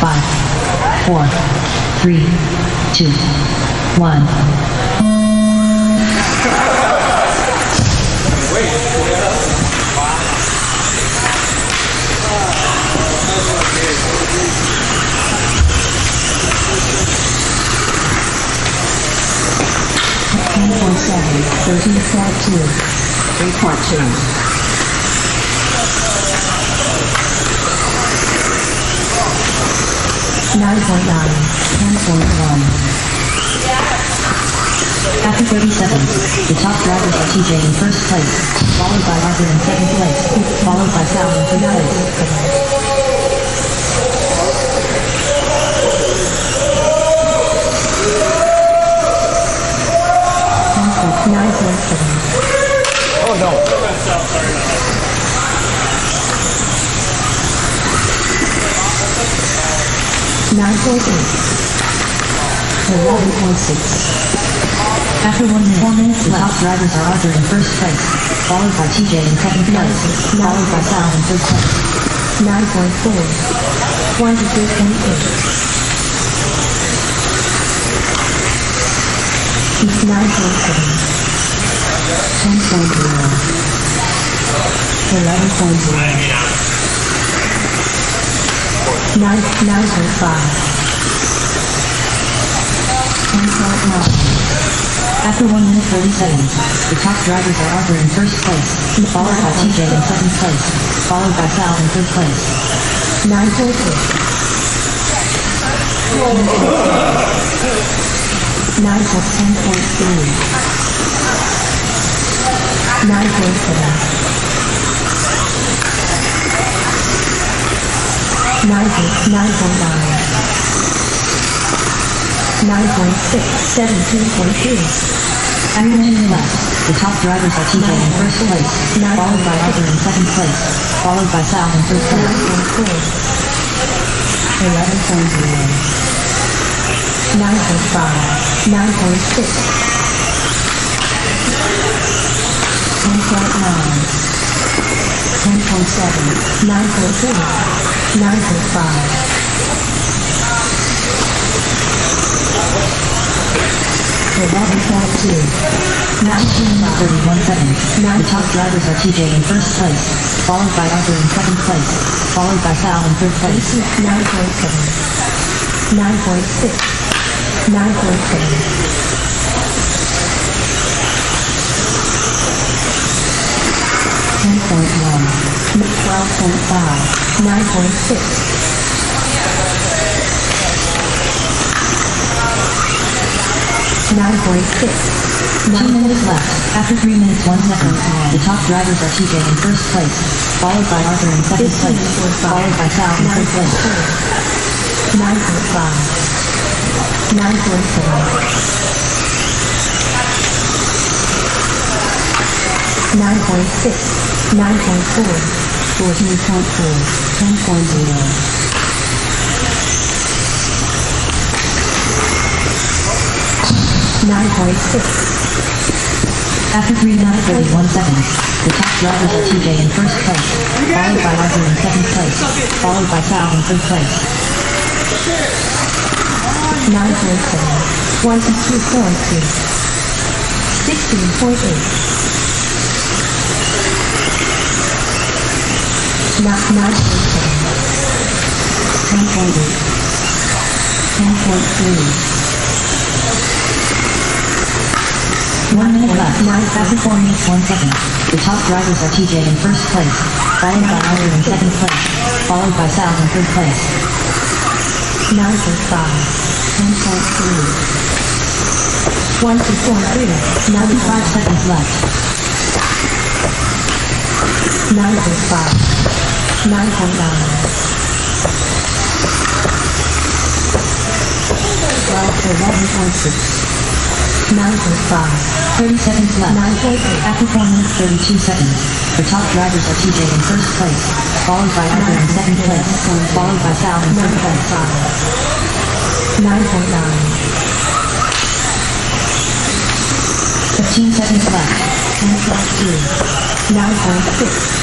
five, four, three, two, one. 10.7, 13.2, 3.2. Nine point nine, ten point one. After 30 seconds, the top drivers are TJ in first place, followed by Arthur in second place, followed by Sal in third place. Ten point 9.8. After one minute, four minutes, the top drivers are Arthur in first place, followed by TJ in second place, followed by Sal in third place. 9.4. 23.8. 9.7. 10.0. After one minute thirty seconds, the top drivers are Arthur in first place, followed by TJ in second place, followed by Sal in third place. Nine point eight. Nine point ten point three. Nine point seven. 9.6, Iron Man in the the top drivers are Tito in first place, followed by Arthur in second place, followed by Sal in third place. 11.0, 9.5, 9.6, 9.9 point zero. Nine point five. Nine point six. Ten point nine. Ten point seven. Nine point four. Nine point five. Eleven point two. Nineteen thirty-one seconds. The top drivers are TJ in first place, followed by Arthur in second place, followed by Sal in third place. Nine point seven. Nine point six. Nine point seven. Point five. Nine point six. Nine point six. Two minutes left. After three minutes, one second, the top drivers are TJ in first place, followed by Arthur in second place, followed by Sal in third place. Nine point five. Nine point seven. Nine point six. Nine point four. Fourteen point four. Ten point zero. Nine point six. After three minutes thirty-one seconds, the top drivers are TJ in first place, followed by Arthur in second place, followed by Sal in third place. Nine point seven. Point eight. Ten point three. One minute left. After four minutes, one second. The top drivers are TJ in first place, followed by Arthur in second place, followed by Sal in third place. 9.5 10.3 1 to 4, 3, Ninety-five seconds left. Nine point five. 慢放吧。11 ounces. 9.5. 37 flat. 9.8. At performance 32 seconds. The top drivers are TJ in first place, followed by Edgar in second place, followed by Sal in third place. 9.9. 15 seconds left. 10 plus 3. 9.6.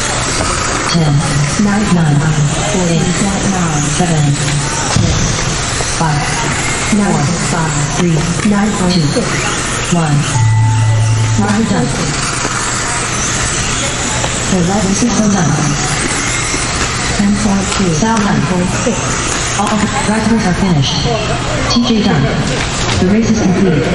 10 nine, nine, four, eight, nine, seven, six, five, nine, four, five, three, nine, one, two, six, one, nine, nine, eleven, six, nine, ten, five, two, seven, four, six. All writers are finished. TJ done. The race is complete.